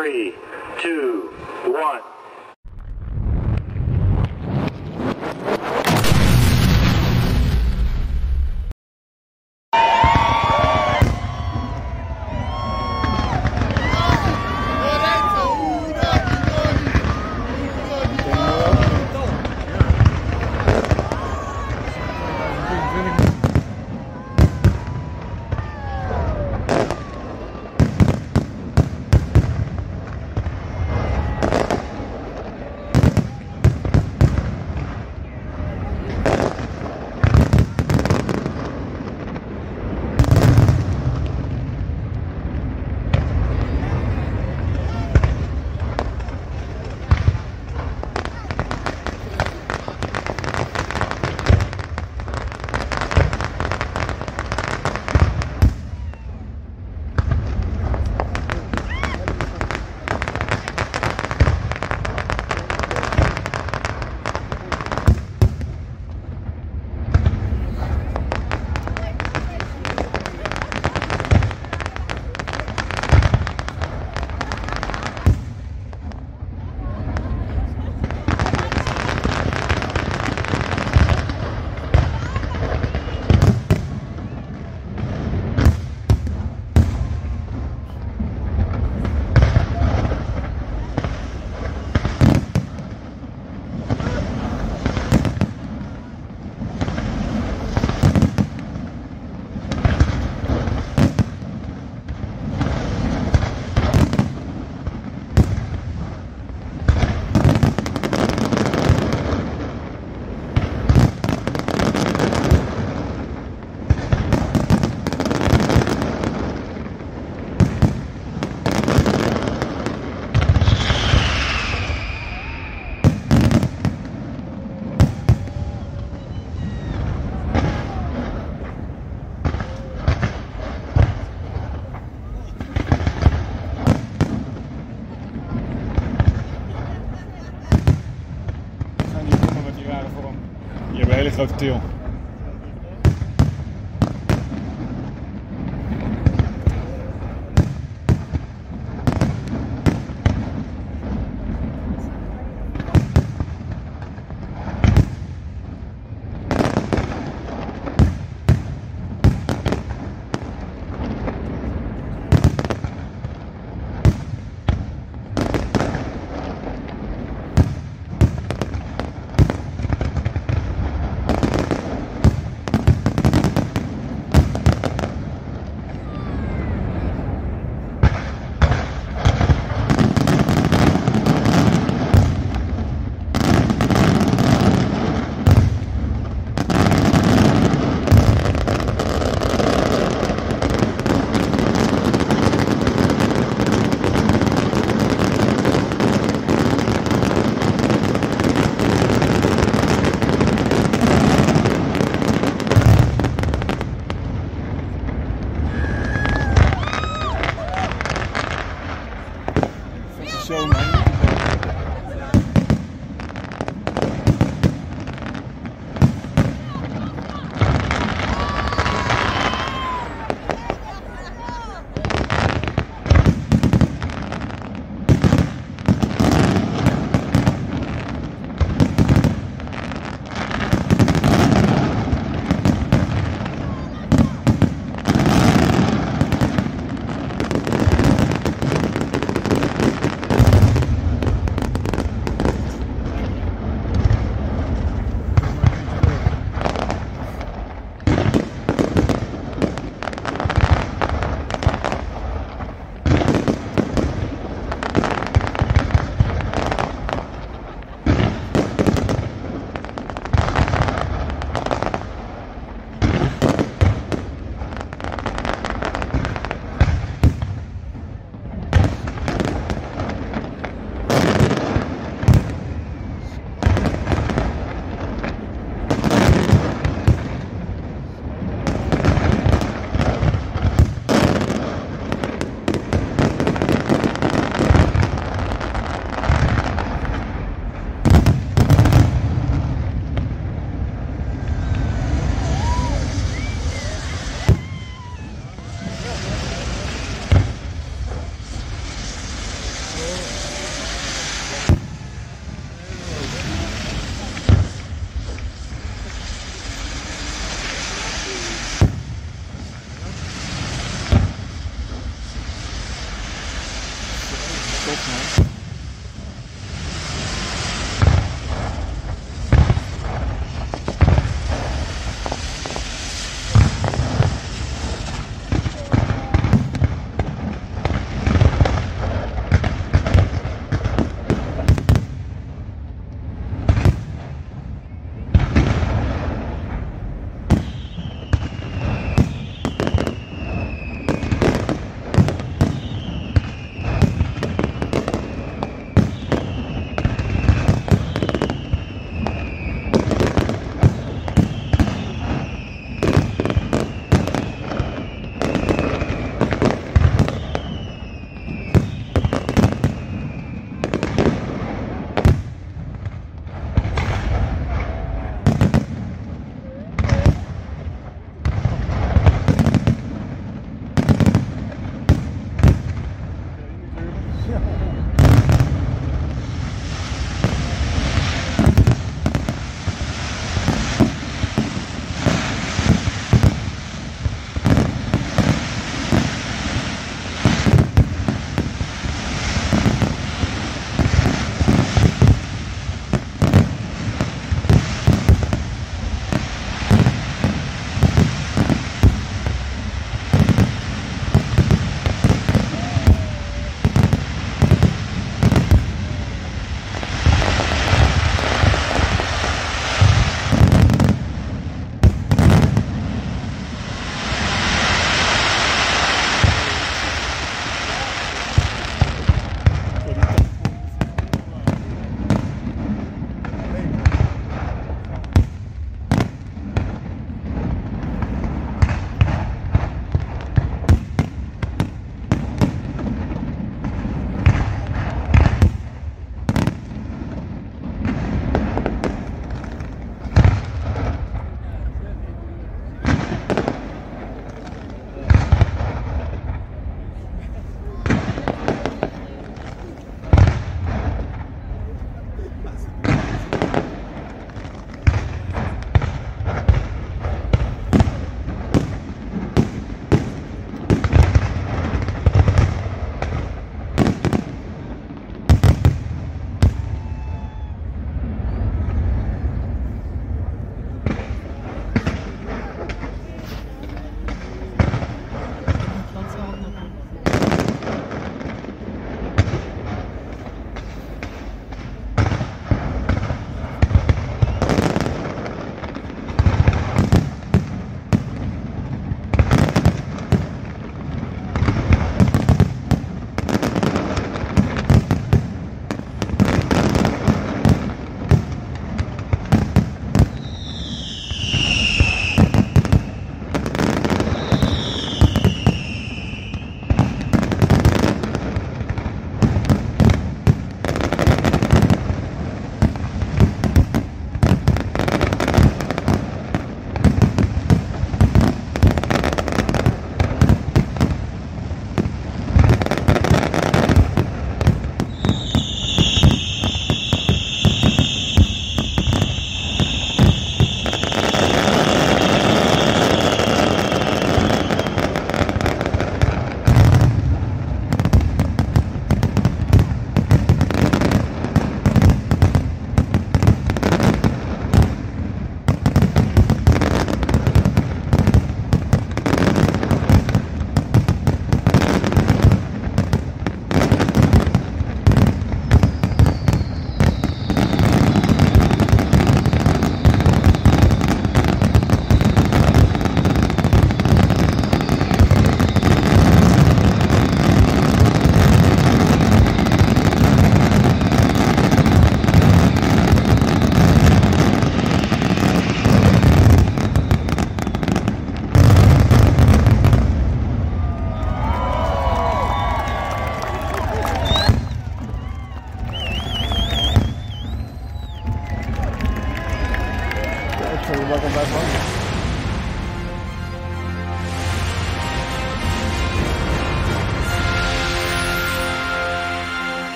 three, two, one. Die hebben een hele